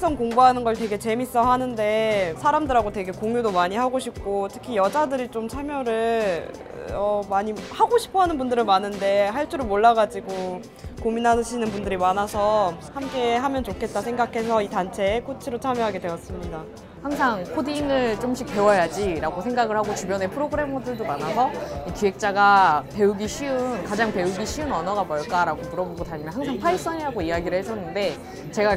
일회성 공부하는 걸 되게 재밌어 하는데 사람들하고 되게 공유도 많이 하고 싶고 특히 여자들이 좀 참여를 어, 많이 하고 싶어 하는 분들은 많은데 할 줄을 몰라가지고 고민하시는 분들이 많아서 함께 하면 좋겠다 생각해서 이 단체에 코치로 참여하게 되었습니다. 항상 코딩을 좀씩 배워야지 라고 생각을 하고 주변에 프로그래머들도 많아서 이 기획자가 배우기 쉬운 가장 배우기 쉬운 언어가 뭘까라고 물어보고 다니면 항상 Python이라고 이야기를 해줬는데 제가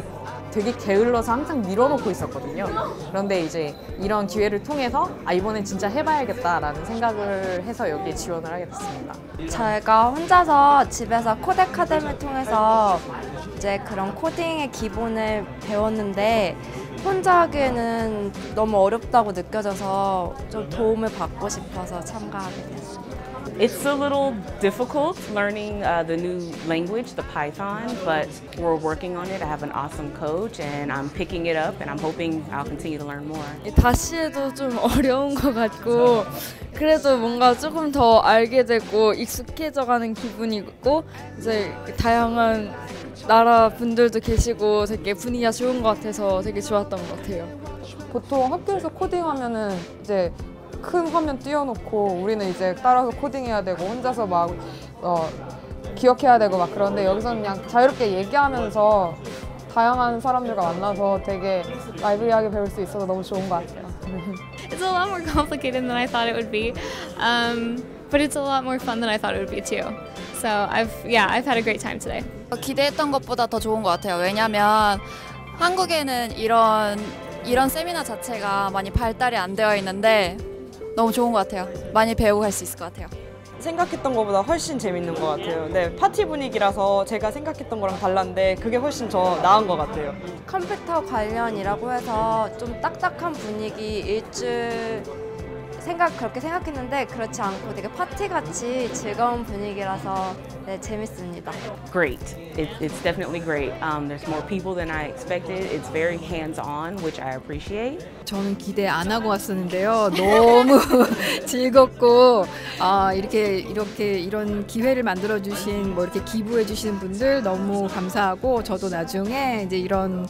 되게 게을러서 항상 밀어놓고 있었거든요. 그런데 이제 이런 기회를 통해서 아 이번엔 진짜 해봐야겠다라는 생각을 해서 여기에 지원을 하게 됐습니다. 제가 혼자서 집에서 코데카데미를 통해서 이제 그런 코딩의 기본을 배웠는데 혼자 하기에는 너무 어렵다고 느껴져서 좀 도움을 받고 싶어서 참가하게 됐습니다. It's a little difficult learning uh, the new language, the Python, but we're working on it. I have an awesome coach and I'm picking it up and I'm hoping I'll continue to learn more. 다시 해도 좀 어려운 것 같고 그래도 뭔가 조금 더 알게 되고 익숙해져가는 기분이고 이제 다양한 나라 분들도 계시고 되게 분위기가 좋은 것 같아서 되게 좋았던 것 같아요. 보통 학교에서 코딩하면은 이제 큰 화면 띄워놓고 우리는 이제 따라서 코딩해야 되고 혼자서 막 어, 기억해야 되고 막 그런데 여기서는 그냥 자유롭게 얘기하면서 다양한 사람들과 만나서 되게 라이브리하게 배울 수 있어서 너무 좋은 것 같아요. It's a lot more complicated than I thought it would be, um, but it's a lot more fun than I thought it would be too. So I've yeah I've had a great time today. 기대했던 것보다 더 좋은 것 같아요. 왜냐하면 한국에는 이런 이런 세미나 자체가 많이 발달이 안 되어 있는데 너무 좋은 것 같아요. 많이 배우고 갈 수 있을 것 같아요. 생각했던 것보다 훨씬 재밌는 것 같아요. 네, 파티 분위기라서 제가 생각했던 거랑 달랐는데 그게 훨씬 더 나은 것 같아요. 컴퓨터 관련이라고 해서 좀 딱딱한 분위기 일줄 생각 그렇게 생각했는데 그렇지 않고 되게 파티 같이 즐거운 분위기라서 네, 재밌습니다. Great. It, it's definitely great. Um, there's more people than I expected. It's very hands-on, which I appreciate. 저는 기대 안 하고 왔었는데요. 너무 즐겁고 아, 이렇게 이렇게 이런 기회를 만들어 주신 뭐 이렇게 기부해 주시는 분들 너무 감사하고 저도 나중에 이제 이런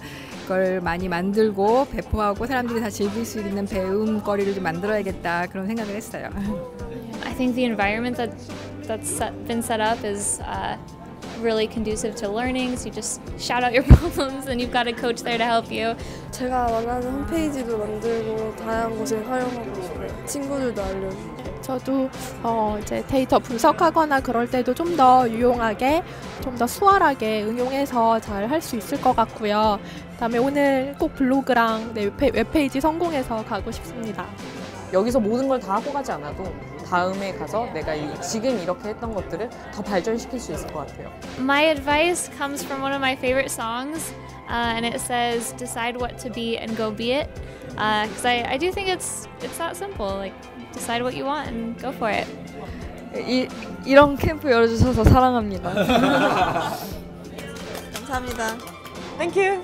걸 많이 만들고 배포하고 사람들이 다 즐길 수 있는 배움거리를 좀 만들어야겠다 그런 생각을 했어요. I think the environment that that's set, been set up is uh, really conducive to learning. So you just shout out your problems, and you've got a coach there to help you. 제가 원하는 홈페이지도 만들고 다양한 곳에 활용하고 있어요. 친구들도 알려주고. 저도 어 이제 데이터 분석하거나 그럴 때도 좀 더 유용하게 좀 더 수월하게 응용해서 잘 할 수 있을 것 같고요. 그다음에 오늘 꼭 블로그랑 네, 웹페, 웹페이지 성공해서 가고 싶습니다. 여기서 모든 걸 다 하고 가지 않아도 다음에 가서 내가 이, 지금 이렇게 했던 것들을 더 발전시킬 수 있을 것 같아요. My advice comes from one of my favorite songs, uh, and it says, "Decide what to be and go be it." Because I, I do think it's it's that simple. Like decide what you want and go for it. 이, 이런 캠프 열어주셔서 사랑합니다. 감사합니다. Thank you.